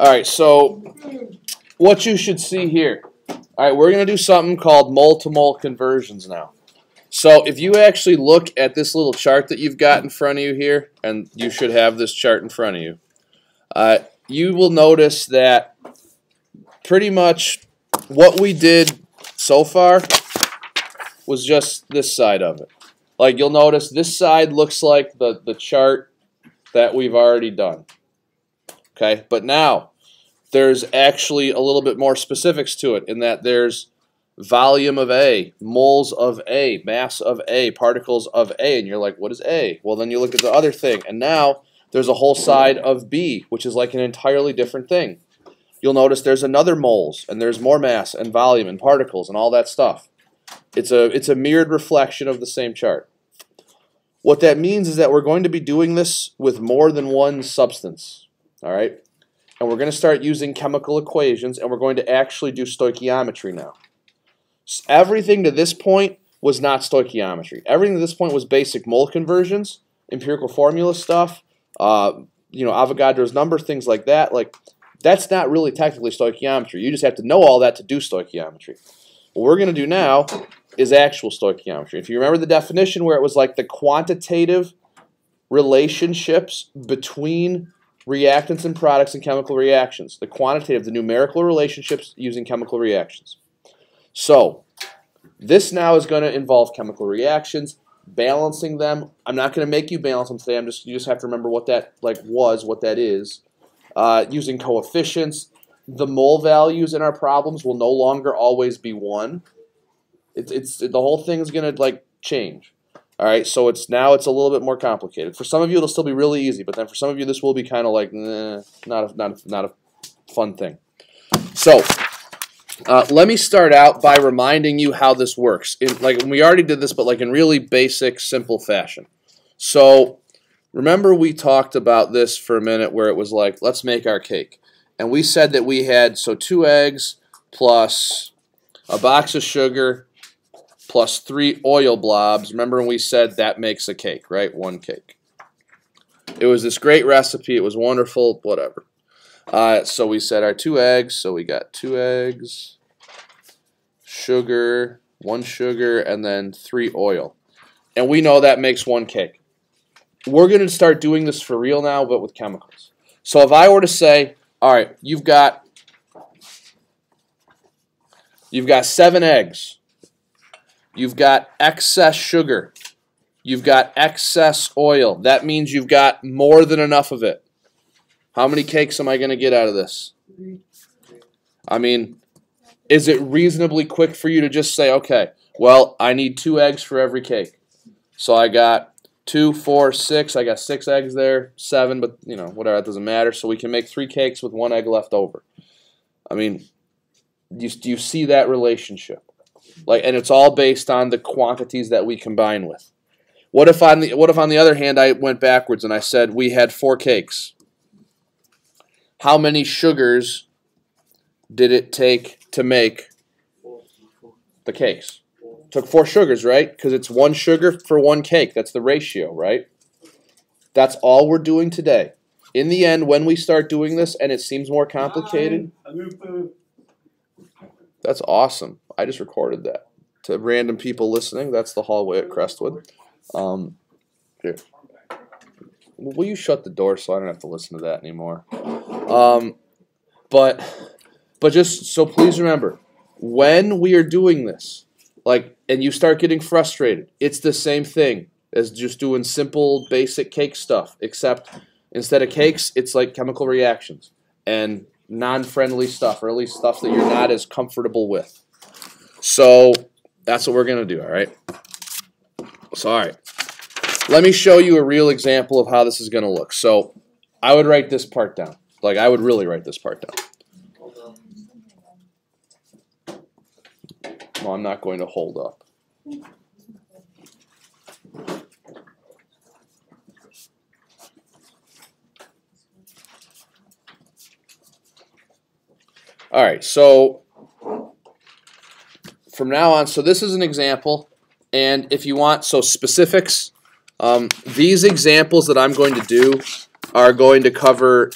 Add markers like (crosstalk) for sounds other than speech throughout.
All right, so what you should see here. All right, we're going to do something called mole-to-mole conversions now. So if you actually look at this little chart that you've got in front of you here, and you should have this chart in front of you, uh, you will notice that pretty much what we did so far was just this side of it. Like you'll notice this side looks like the, the chart that we've already done. Okay, but now there's actually a little bit more specifics to it in that there's volume of A, moles of A, mass of A, particles of A, and you're like, what is A? Well, then you look at the other thing, and now there's a whole side of B, which is like an entirely different thing. You'll notice there's another moles, and there's more mass and volume and particles and all that stuff. It's a, it's a mirrored reflection of the same chart. What that means is that we're going to be doing this with more than one substance, all right? And we're going to start using chemical equations, and we're going to actually do stoichiometry now. Everything to this point was not stoichiometry. Everything to this point was basic mole conversions, empirical formula stuff, uh, you know, Avogadro's number, things like that. Like, that's not really technically stoichiometry. You just have to know all that to do stoichiometry. What we're going to do now is actual stoichiometry. If you remember the definition where it was like the quantitative relationships between reactants and products in chemical reactions, the quantitative, the numerical relationships using chemical reactions. So, this now is going to involve chemical reactions, balancing them. I'm not going to make you balance them today. I'm just you just have to remember what that like was, what that is. Uh, using coefficients, the mole values in our problems will no longer always be one. It's it's the whole thing is going to like change. All right, so it's now it's a little bit more complicated. For some of you, it'll still be really easy, but then for some of you, this will be kind of like nah, not a, not a, not a fun thing. So uh, let me start out by reminding you how this works. In, like we already did this, but like in really basic, simple fashion. So remember we talked about this for a minute where it was like, let's make our cake. And we said that we had, so two eggs plus a box of sugar plus three oil blobs. Remember when we said that makes a cake, right? One cake. It was this great recipe. It was wonderful, whatever. Uh, so we said our two eggs. So we got two eggs, sugar, one sugar, and then three oil. And we know that makes one cake. We're going to start doing this for real now, but with chemicals. So if I were to say, all right, you've got you've got seven eggs. You've got excess sugar. You've got excess oil. That means you've got more than enough of it. How many cakes am I going to get out of this? I mean, is it reasonably quick for you to just say, okay, well, I need two eggs for every cake. So I got two, four, six. I got six eggs there, seven, but, you know, whatever, that doesn't matter. So we can make three cakes with one egg left over. I mean, you, do you see that relationship? Like, and it's all based on the quantities that we combine with. What if on the what if on the other hand I went backwards and I said we had four cakes? how many sugars did it take to make the cakes? Took four sugars, right? Because it's one sugar for one cake. That's the ratio, right? That's all we're doing today. In the end, when we start doing this and it seems more complicated, that's awesome. I just recorded that. To random people listening, that's the hallway at Crestwood. Um, here. Will you shut the door so I don't have to listen to that anymore? Um, but but just so please remember, when we are doing this, like, and you start getting frustrated, it's the same thing as just doing simple, basic cake stuff, except instead of cakes, it's like chemical reactions and non-friendly stuff, or at least stuff that you're not as comfortable with. So that's what we're gonna do. All right. So all right. Let me show you a real example of how this is gonna look. So I would write this part down. Like I would really write this part down. Well, I'm not going to hold up. All right, so from now on, so this is an example, and if you want, so specifics, um, these examples that I'm going to do are going to cover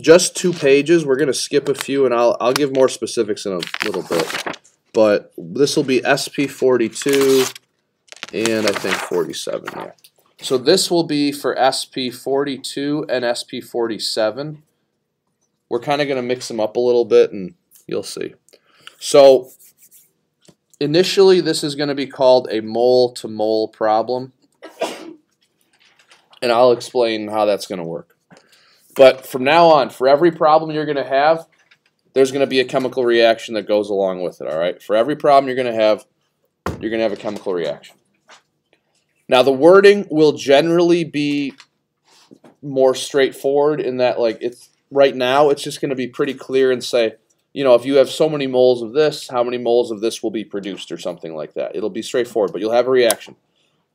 just two pages. We're gonna skip a few, and I'll I'll give more specifics in a little bit. But this will be SP forty two, and I think forty seven. Yeah. So this will be for SP forty two and SP forty seven. We're kind of gonna mix them up a little bit, and you'll see. So initially, this is going to be called a mole to mole problem and I'll explain how that's going to work. But from now on, for every problem you're going to have, there's going to be a chemical reaction that goes along with it, all right? For every problem you're going to have, you're going to have a chemical reaction. Now, the wording will generally be more straightforward in that, like, it's right now, it's just going to be pretty clear and say, you know, if you have so many moles of this, how many moles of this will be produced or something like that. It'll be straightforward, but you'll have a reaction.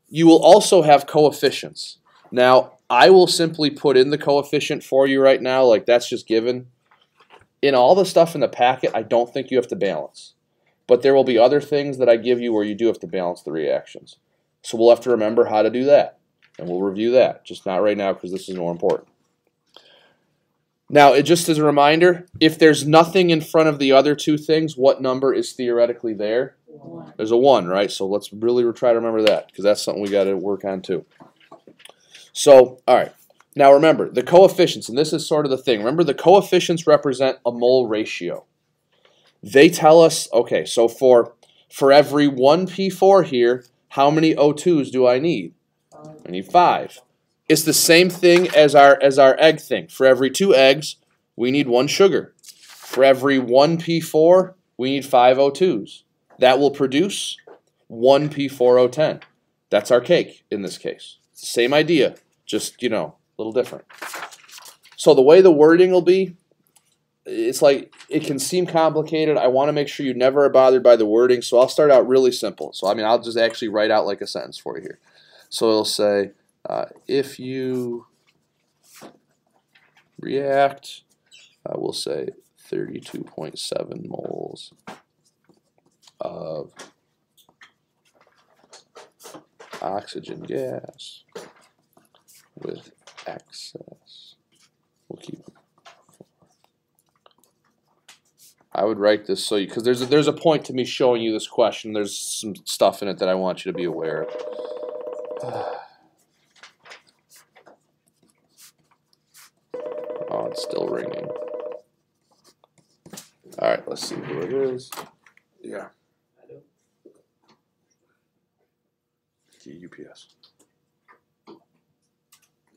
You will also have coefficients. Now, I will simply put in the coefficient for you right now, like that's just given. In all the stuff in the packet, I don't think you have to balance. But there will be other things that I give you where you do have to balance the reactions. So we'll have to remember how to do that. And we'll review that, just not right now because this is more important. Now, it just as a reminder, if there's nothing in front of the other two things, what number is theoretically there? One. There's a 1, right? So let's really try to remember that because that's something we got to work on too. So, all right. Now remember, the coefficients, and this is sort of the thing. Remember, the coefficients represent a mole ratio. They tell us, okay, so for, for every one P4 here, how many O2s do I need? I need five. It's the same thing as our, as our egg thing. For every two eggs, we need one sugar. For every one P4, we need five O2s. That will produce one P4O10. That's our cake in this case. Same idea, just, you know, a little different. So the way the wording will be, it's like it can seem complicated. I want to make sure you never are bothered by the wording, so I'll start out really simple. So I mean, I'll just actually write out like a sentence for you here. So it'll say, uh, if you react, I will say 32.7 moles of oxygen gas with excess. We'll keep I would write this so you because there's a, there's a point to me showing you this question. There's some stuff in it that I want you to be aware of. (sighs) Oh, it's still ringing. All right, let's see who it is. Yeah. UPS.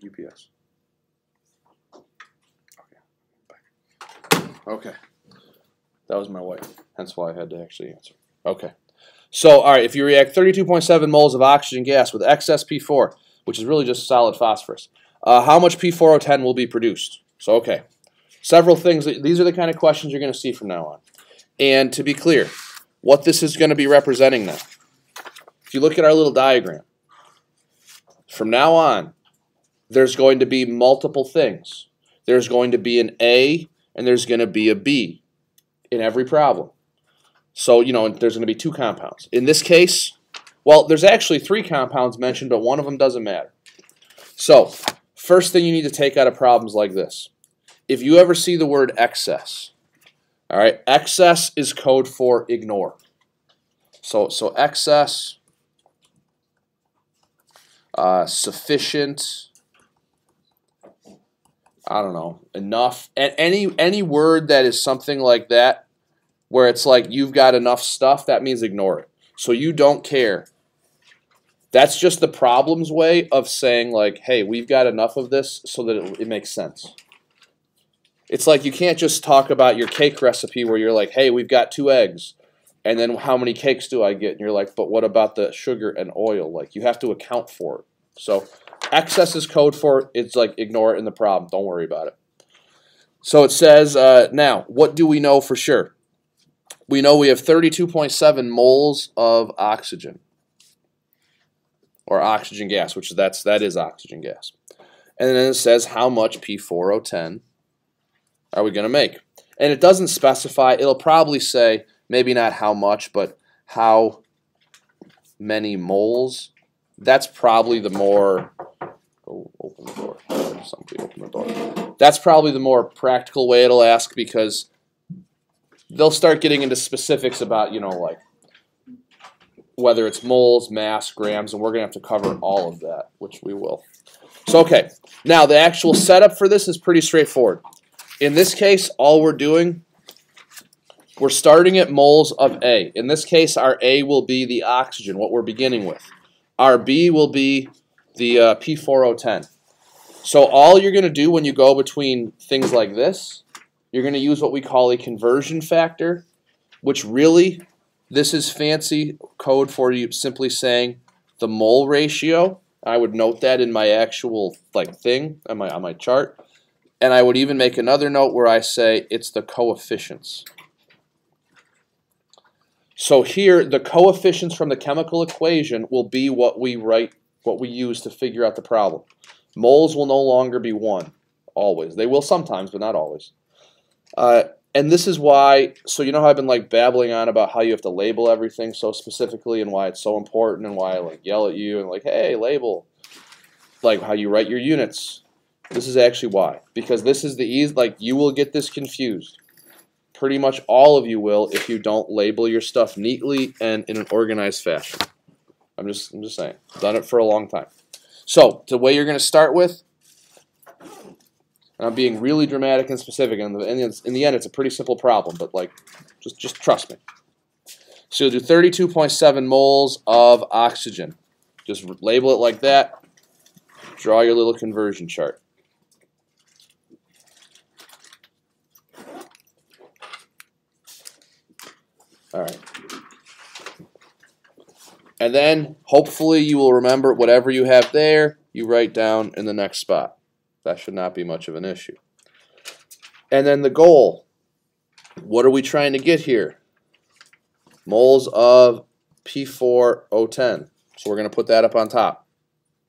UPS. Okay. Okay. That was my wife. Hence why I had to actually answer. Okay. So, all right, if you react 32.7 moles of oxygen gas with excess P4, which is really just solid phosphorus, uh, how much P4O10 will be produced? So, okay. Several things. These are the kind of questions you're going to see from now on. And to be clear, what this is going to be representing now. If you look at our little diagram, from now on, there's going to be multiple things. There's going to be an A and there's going to be a B in every problem. So, you know, there's going to be two compounds. In this case, well, there's actually three compounds mentioned, but one of them doesn't matter. So, first thing you need to take out of problems like this. If you ever see the word excess, all right, excess is code for ignore. So, so excess uh, sufficient. I don't know enough. And any any word that is something like that, where it's like you've got enough stuff, that means ignore it. So you don't care. That's just the problem's way of saying like, hey, we've got enough of this so that it, it makes sense. It's like you can't just talk about your cake recipe where you're like, hey, we've got two eggs and then how many cakes do I get? And you're like, but what about the sugar and oil? Like you have to account for it. So excess is code for it. It's like ignore it in the problem. Don't worry about it. So it says, uh, now, what do we know for sure? We know we have 32.7 moles of oxygen or oxygen gas, which that's that is oxygen gas. And then it says how much P4O10 are we going to make? And it doesn't specify. It'll probably say maybe not how much, but how many moles. That's probably the more. Oh, open the door. somebody open the door. That's probably the more practical way it'll ask because they'll start getting into specifics about, you know, like whether it's moles, mass, grams, and we're going to have to cover all of that, which we will. So, okay, now the actual setup for this is pretty straightforward. In this case, all we're doing, we're starting at moles of A. In this case, our A will be the oxygen, what we're beginning with. Our B will be the uh, P4O10. So all you're going to do when you go between things like this, you're going to use what we call a conversion factor, which really, this is fancy code for you simply saying the mole ratio. I would note that in my actual like thing on my on my chart. And I would even make another note where I say it's the coefficients. So here, the coefficients from the chemical equation will be what we write, what we use to figure out the problem. Moles will no longer be 1, always. They will sometimes, but not always. Uh, and this is why, so you know how I've been like babbling on about how you have to label everything so specifically and why it's so important and why I like yell at you and like, hey, label. Like how you write your units. This is actually why. Because this is the ease, like you will get this confused. Pretty much all of you will if you don't label your stuff neatly and in an organized fashion. I'm just, I'm just saying. Done it for a long time. So, the way you're going to start with, and I'm being really dramatic and specific, and in the, in the end, it's a pretty simple problem, but like, just, just trust me. So you'll do 32.7 moles of oxygen. Just label it like that. Draw your little conversion chart. All right. And then hopefully you will remember whatever you have there, you write down in the next spot. That should not be much of an issue. And then the goal. What are we trying to get here? Moles of P4O10. So we're going to put that up on top.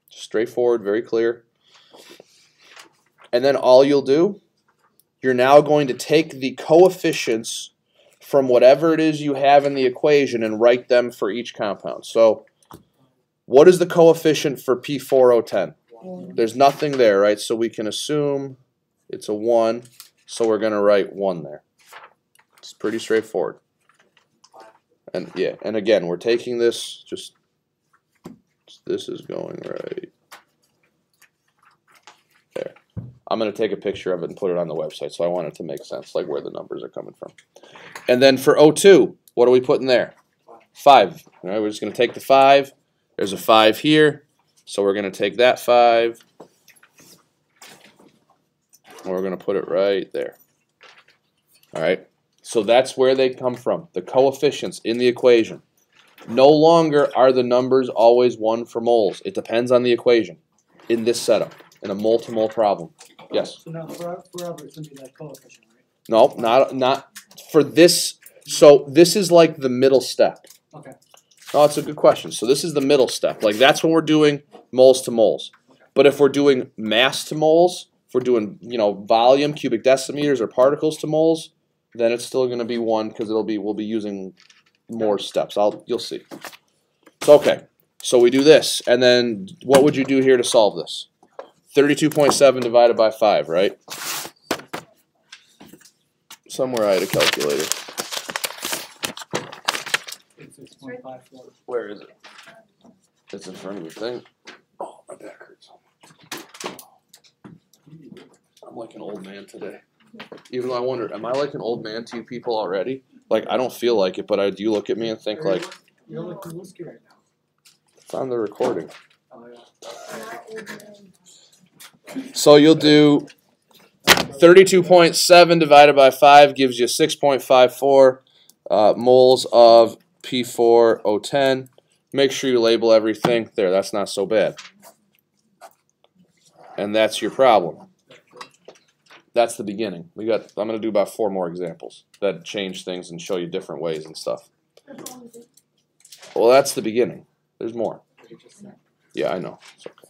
Straightforward, very clear. And then all you'll do, you're now going to take the coefficients from whatever it is you have in the equation and write them for each compound. So what is the coefficient for P4O10? There's nothing there, right? So we can assume it's a 1, so we're going to write 1 there. It's pretty straightforward. And yeah, and again, we're taking this, just, this is going right there. I'm going to take a picture of it and put it on the website, so I want it to make sense, like where the numbers are coming from. And then for O2, what are we putting there? 5. All right, we're just going to take the 5. There's a 5 here. So we're going to take that 5, and we're going to put it right there. All right, so that's where they come from, the coefficients in the equation. No longer are the numbers always 1 for moles. It depends on the equation in this setup, in a mole-to-mole problem. Yes? So now forever, forever it's gonna be that coefficient, right? No, not, not for this. So this is like the middle step. Okay. Oh, it's a good question. So this is the middle step. Like that's when we're doing moles to moles. But if we're doing mass to moles, if we're doing you know volume, cubic decimeters, or particles to moles, then it's still going to be one because it'll be we'll be using more steps. I'll you'll see. So okay. So we do this, and then what would you do here to solve this? Thirty-two point seven divided by five, right? Somewhere I had a calculator. Six point five four. Where is it? It's in front of your thing. Oh, my back hurts. I'm like an old man today. Even though I wonder, am I like an old man to you people already? Like I don't feel like it, but I do look at me and think like You don't look whiskey right now. it's on the recording. Oh, yeah. So you'll do 32.7 divided by 5 gives you 6.54 uh, moles of P4O10. Make sure you label everything. There, that's not so bad. And that's your problem. That's the beginning. We got. I'm going to do about four more examples that change things and show you different ways and stuff. Well, that's the beginning. There's more. Yeah, I know. It's okay.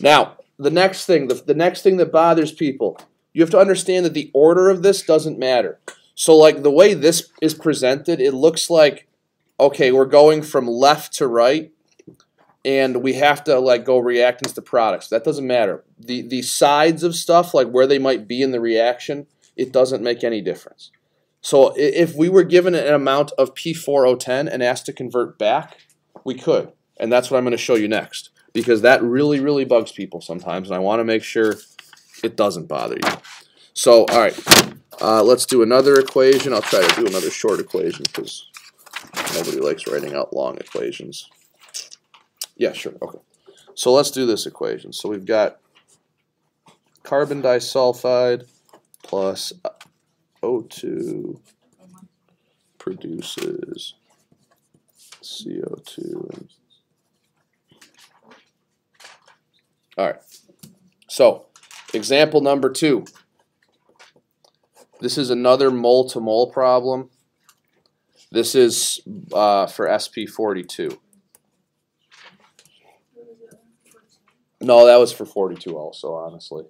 Now, the next thing, the, the next thing that bothers people, you have to understand that the order of this doesn't matter. So, like the way this is presented, it looks like, okay, we're going from left to right, and we have to like go reactants to products. That doesn't matter. The the sides of stuff, like where they might be in the reaction, it doesn't make any difference. So if we were given an amount of P4O10 and asked to convert back, we could. And that's what I'm going to show you next because that really, really bugs people sometimes, and I want to make sure it doesn't bother you. So, all right, uh, let's do another equation. I'll try to do another short equation because nobody likes writing out long equations. Yeah, sure, okay. So let's do this equation. So we've got carbon disulfide plus O2 produces CO2. and- All right. So, example number two. This is another mole to mole problem. This is uh, for SP42. No, that was for 42 also, honestly.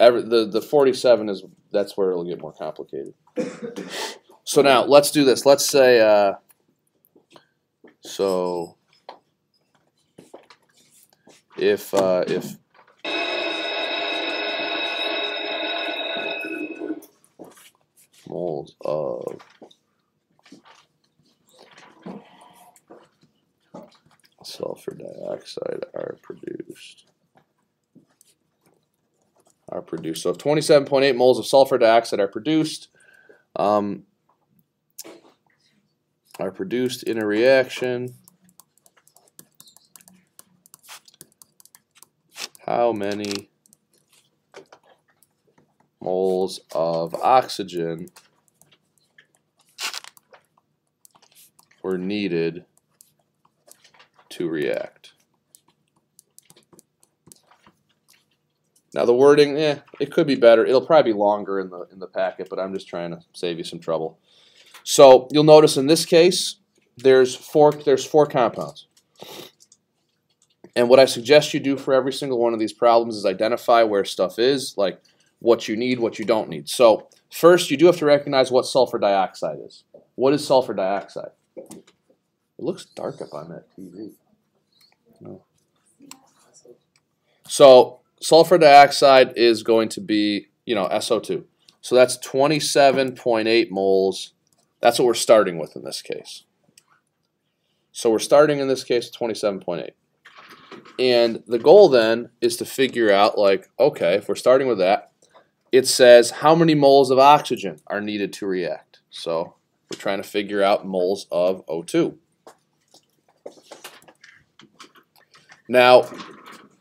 Every, the, the 47 is, that's where it'll get more complicated. So now, let's do this. Let's say, uh, so, if, uh, if moles of sulfur dioxide are produced are produced. So if 27.8 moles of sulfur dioxide are produced, um, are produced in a reaction, how many moles of oxygen were needed to react. Now the wording, eh, it could be better. It'll probably be longer in the in the packet, but I'm just trying to save you some trouble. So you'll notice in this case, there's four there's four compounds. And what I suggest you do for every single one of these problems is identify where stuff is, like what you need, what you don't need. So first, you do have to recognize what sulfur dioxide is. What is sulfur dioxide? It looks dark up on that TV. No. So sulfur dioxide is going to be, you know, SO2. So that's 27.8 moles. That's what we're starting with in this case. So we're starting in this case 27.8. And the goal then is to figure out like, okay, if we're starting with that, it says how many moles of oxygen are needed to react. So we're trying to figure out moles of O2. Now,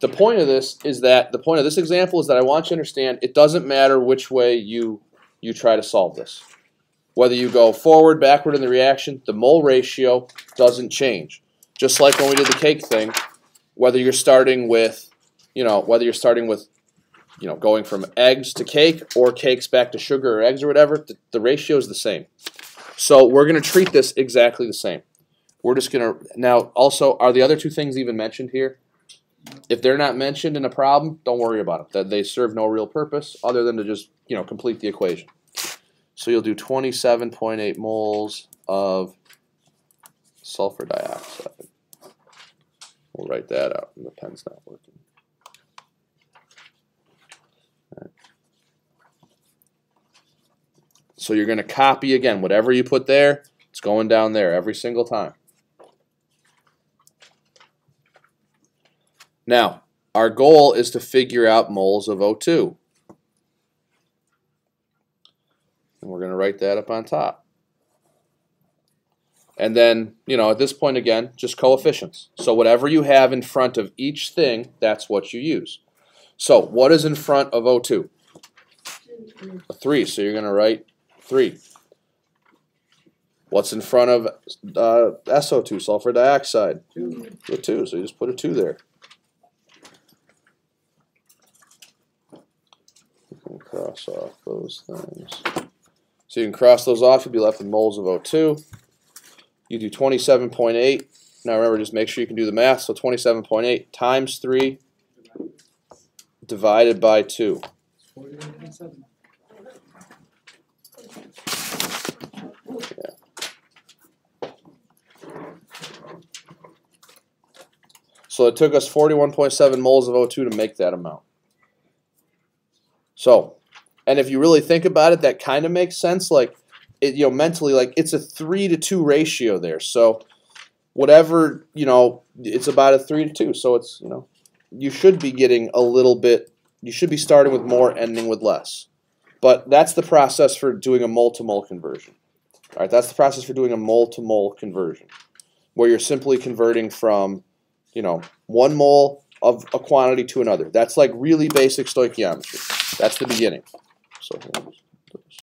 the point of this is that the point of this example is that I want you to understand it doesn't matter which way you you try to solve this. Whether you go forward, backward in the reaction, the mole ratio doesn't change. Just like when we did the cake thing, whether you're starting with, you know, whether you're starting with, you know, going from eggs to cake or cakes back to sugar or eggs or whatever, the, the ratio is the same. So we're going to treat this exactly the same. We're just going to, now also, are the other two things even mentioned here? If they're not mentioned in a problem, don't worry about it. That they serve no real purpose other than to just, you know, complete the equation. So you'll do 27.8 moles of sulfur dioxide. We'll write that out, and the pen's not working. Alright. So you're going to copy again, whatever you put there, it's going down there every single time. Now, our goal is to figure out moles of O2. And we're going to write that up on top. And then, you know, at this point again, just coefficients. So whatever you have in front of each thing, that's what you use. So what is in front of O2? A 3, so you're going to write 3. What's in front of uh, SO2, sulfur dioxide? A 2, so you just put a 2 there. You can cross off those things. So you can cross those off, you'll be left with moles of O2. You do 27.8. Now remember, just make sure you can do the math. So 27.8 times 3 divided by 2. Forty-one point seven. So it took us 41.7 moles of O2 to make that amount. So, and if you really think about it, that kind of makes sense. Like, it, you know, mentally, like it's a three to two ratio there. So, whatever you know, it's about a three to two. So it's you know, you should be getting a little bit. You should be starting with more, ending with less. But that's the process for doing a mole to mole conversion. All right, that's the process for doing a mole to mole conversion, where you're simply converting from, you know, one mole of a quantity to another. That's like really basic stoichiometry. That's the beginning. So.